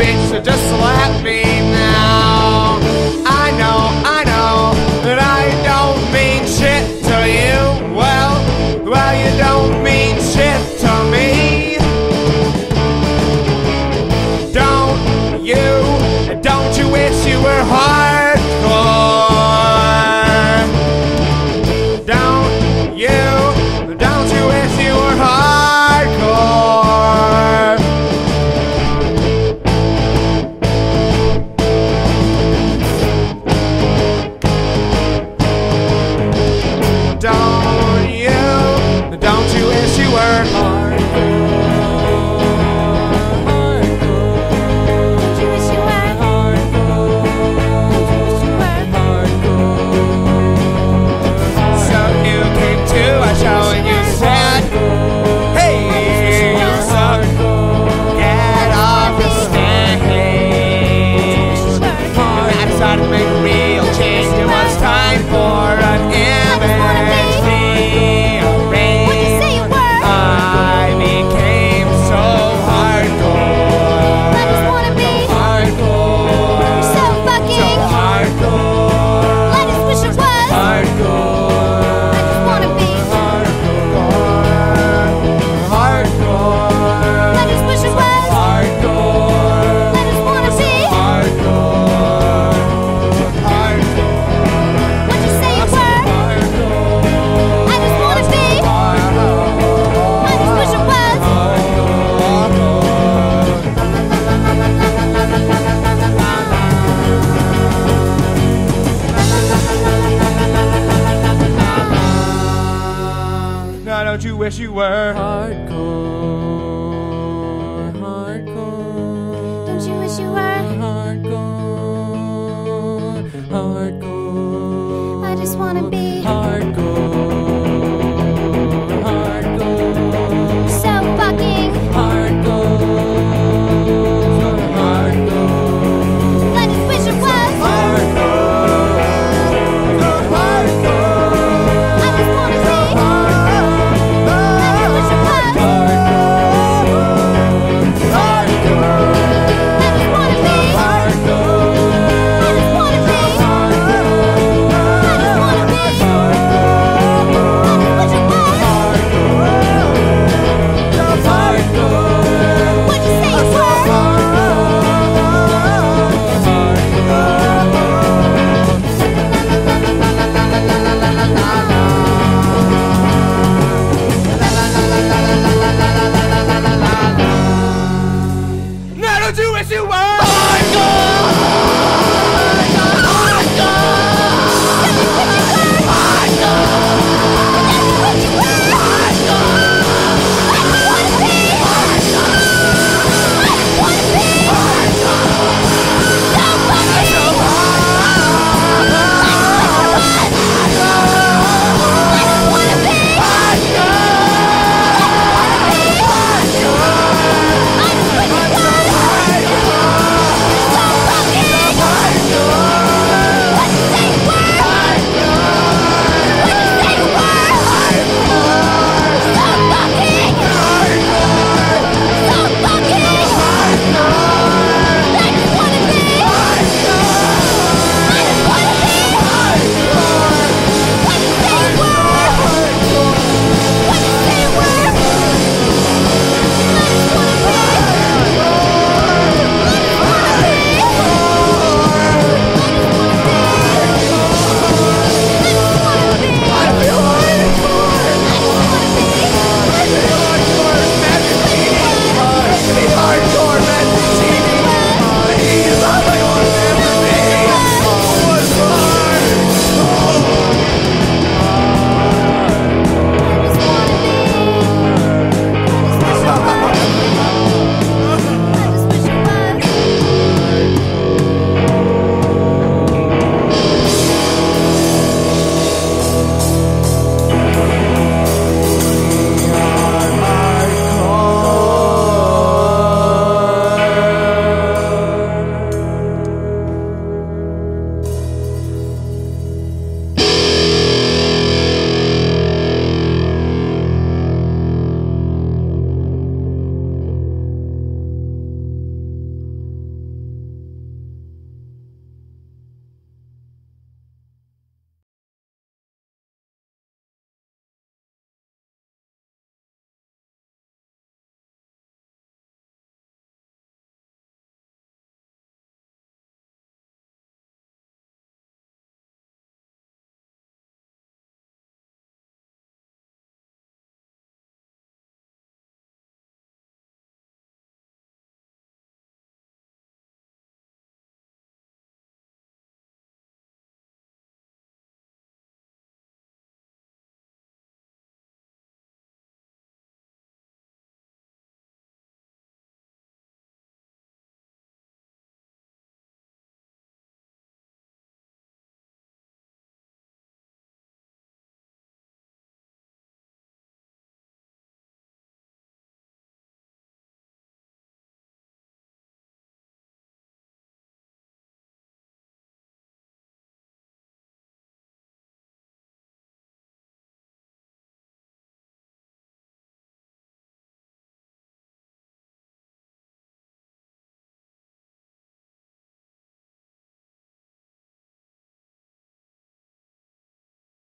bitch, wish you were hardcore, hardcore. Don't you wish you were hardcore, hardcore? I just wanna be hardcore.